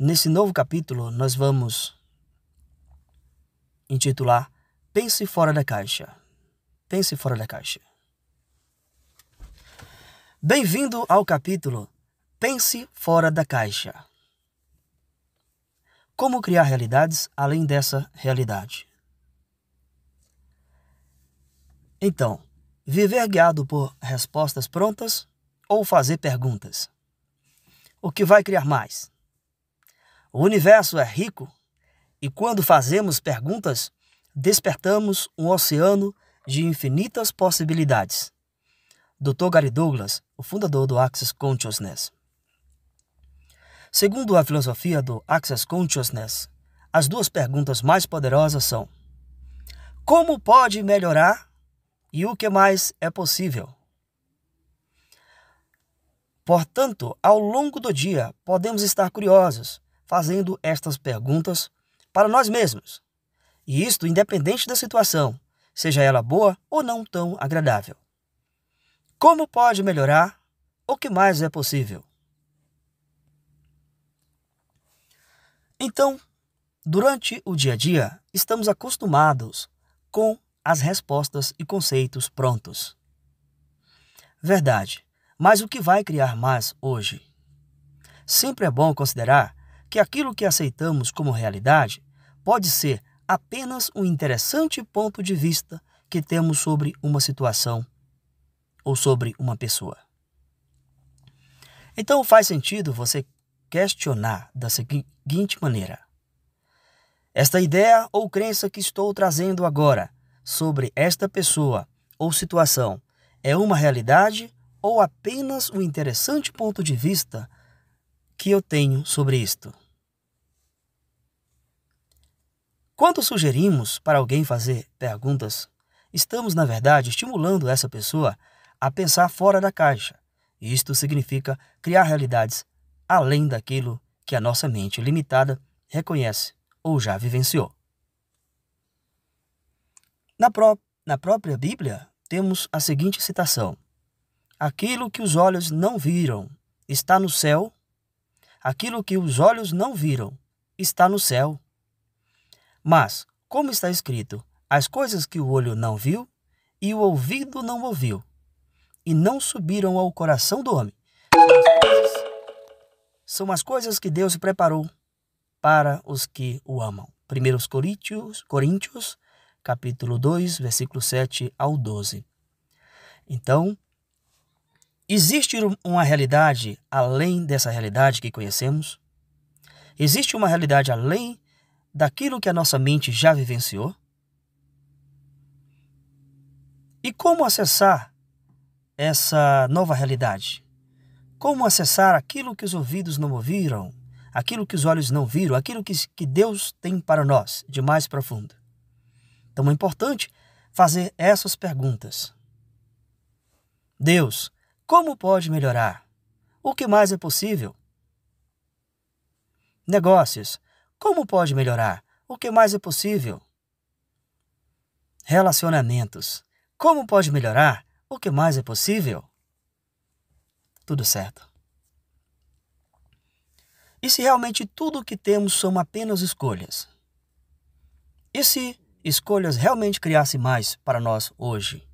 Nesse novo capítulo, nós vamos intitular Pense Fora da Caixa. Pense Fora da Caixa. Bem-vindo ao capítulo Pense Fora da Caixa. Como criar realidades além dessa realidade? Então, viver guiado por respostas prontas ou fazer perguntas? O que vai criar mais? O universo é rico e quando fazemos perguntas, despertamos um oceano de infinitas possibilidades. Dr. Gary Douglas, o fundador do Access Consciousness. Segundo a filosofia do Access Consciousness, as duas perguntas mais poderosas são: como pode melhorar e o que mais é possível? Portanto, ao longo do dia, podemos estar curiosos, fazendo estas perguntas para nós mesmos. E isto independente da situação, seja ela boa ou não tão agradável. Como pode melhorar? O que mais é possível? Então, durante o dia a dia, estamos acostumados com as respostas e conceitos prontos. Verdade. Mas o que vai criar mais hoje? Sempre é bom considerar que aquilo que aceitamos como realidade pode ser apenas um interessante ponto de vista que temos sobre uma situação ou sobre uma pessoa. Então faz sentido você questionar da seguinte maneira: Esta ideia ou crença que estou trazendo agora sobre esta pessoa ou situação é uma realidade ou apenas um interessante ponto de vista que eu tenho sobre isto. Quando sugerimos para alguém fazer perguntas, estamos, na verdade, estimulando essa pessoa a pensar fora da caixa. Isto significa criar realidades além daquilo que a nossa mente limitada reconhece ou já vivenciou. Na, pró na própria Bíblia, temos a seguinte citação: Aquilo que os olhos não viram está no céu, aquilo que os olhos não viram está no céu. Mas, como está escrito, as coisas que o olho não viu e o ouvido não ouviu, e não subiram ao coração do homem, são as coisas que Deus preparou para os que o amam. 1 Coríntios, Coríntios, capítulo 2, versículo 7 ao 12. Então, Existe uma realidade além dessa realidade que conhecemos? Existe uma realidade além daquilo que a nossa mente já vivenciou? E como acessar essa nova realidade? Como acessar aquilo que os ouvidos não ouviram, aquilo que os olhos não viram, aquilo que, que Deus tem para nós de mais profundo? Então é importante fazer essas perguntas. Deus, como pode melhorar? O que mais é possível? Negócios. Como pode melhorar? O que mais é possível? Relacionamentos. Como pode melhorar? O que mais é possível? Tudo certo. E se realmente tudo o que temos são apenas escolhas? E se escolhas realmente criassem mais para nós hoje?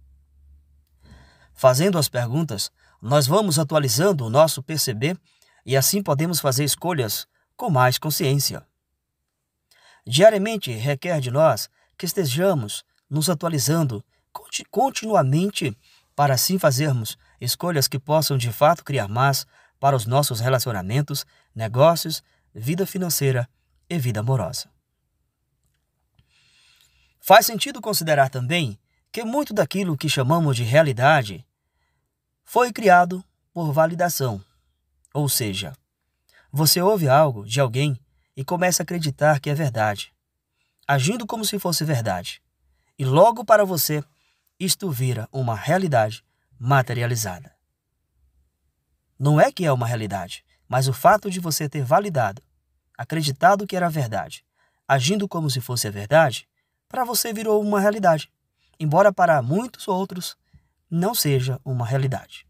Fazendo as perguntas, nós vamos atualizando o nosso perceber e assim podemos fazer escolhas com mais consciência. Diariamente requer de nós que estejamos nos atualizando continuamente para assim fazermos escolhas que possam de fato criar mais para os nossos relacionamentos, negócios, vida financeira e vida amorosa. Faz sentido considerar também que muito daquilo que chamamos de realidade foi criado por validação. Ou seja, você ouve algo de alguém e começa a acreditar que é verdade, agindo como se fosse verdade. E logo para você, isto vira uma realidade materializada. Não é que é uma realidade, mas o fato de você ter validado, acreditado que era verdade, agindo como se fosse a verdade, para você virou uma realidade, embora para muitos outros não seja uma realidade.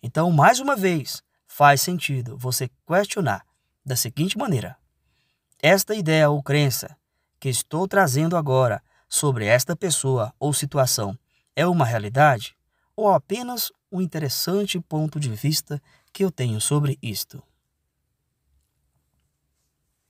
Então, mais uma vez, faz sentido você questionar da seguinte maneira: Esta ideia ou crença que estou trazendo agora sobre esta pessoa ou situação é uma realidade ou apenas um interessante ponto de vista que eu tenho sobre isto?